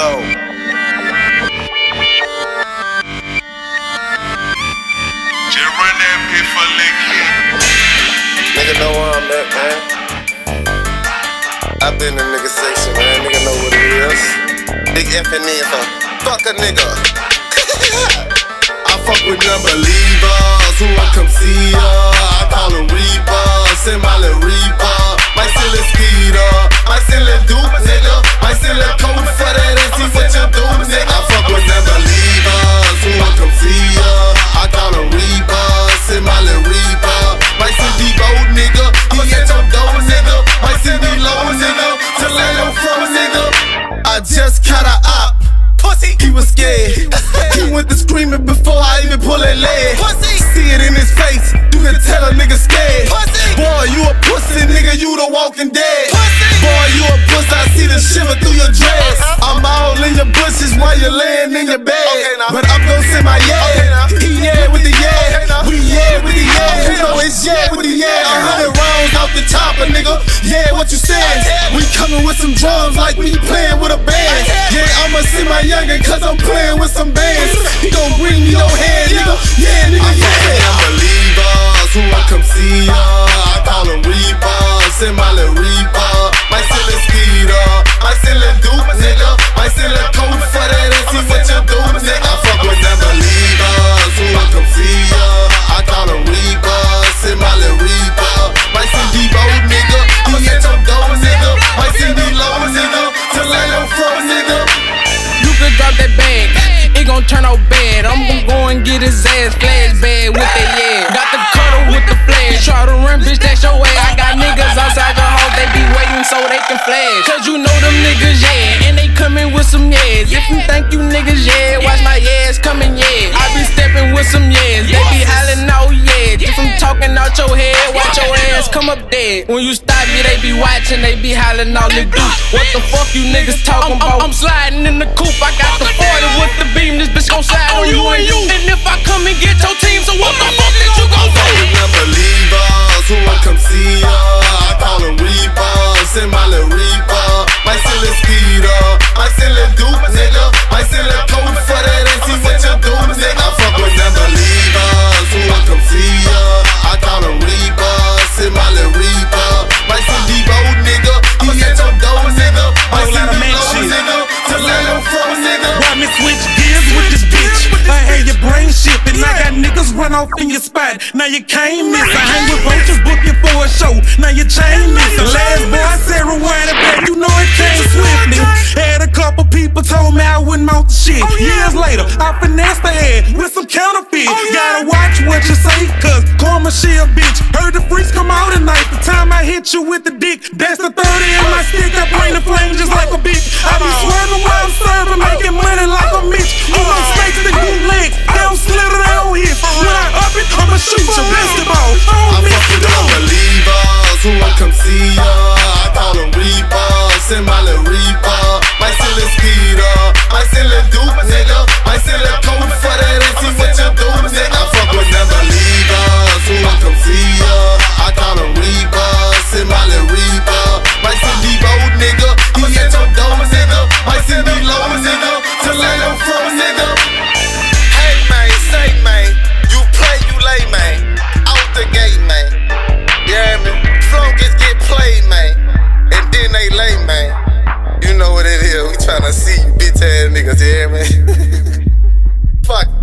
though. Just run that bitch for lick Nigga know where I'm at, man. I been in nigga section, man. Nigga know what it is. Big F and E for fuck a nigga. I fuck with non-believers who I come see ya. I call them Reapers, send my little Reaper. Still a skeeter, still a dupe, Even leg. Pussy, see it in his face. You can tell a nigga scared. Pussy, boy, you a pussy, nigga. You the walking dead. Pussy, boy, you a pussy. I see the shiver through your dress. Uh-huh. I'm all in your bushes while you're laying in your bed. But I'm gonna send my yeah. He yeah with the yeah. We yeah with the yeah. You know it's yeah with the yeah. A out the chopper, nigga. Yeah, what you said? We coming with some drums like we playing with a band. Yeah, I'ma see my youngin' cause I'm playing with some bands. He gon' bring me no hand, nigga. Yeah, nigga, yeah. I'm believers who I come see ya. I call them Reapers, send my get his ass flash bad with that yeah. Got the cutter with the flash. Try to run, bitch, that's your way. I got niggas outside your house, they be waiting so they can flash. Cause you know them niggas, yeah, and they coming with some yeahs. If you think you niggas, yeah, watch my yeahs coming, yeah. I be stepping with some yeahs, up dead. When you stop me, they be watching, they be hollering all the do. What the fuck you niggas talking about? I'm, I'm sliding in the coupe, I got the 40 with the beam, this bitch gon' slide oh, on you and you. And if I come and get your team, so what the fuck run off in your spot. Now you can't miss. I hang with vultures booking for a show. Now your chain missing. Last boy I said rewind it back. You know it came swiftly. Had a couple people told me I wouldn't mount the shit. Oh, Years later, I finessed the head with some counterfeit. Oh, Gotta watch what you say, cause karma she a bitch. Heard the freaks come out at night. The time I hit you with the dick, that's the 30 in my stick. I bring the flame just like a bitch. I be swerving while I'm serving, making money it, I'ma lay man. You know what it is, we tryna see you bitch ass niggas, yeah man. Fuck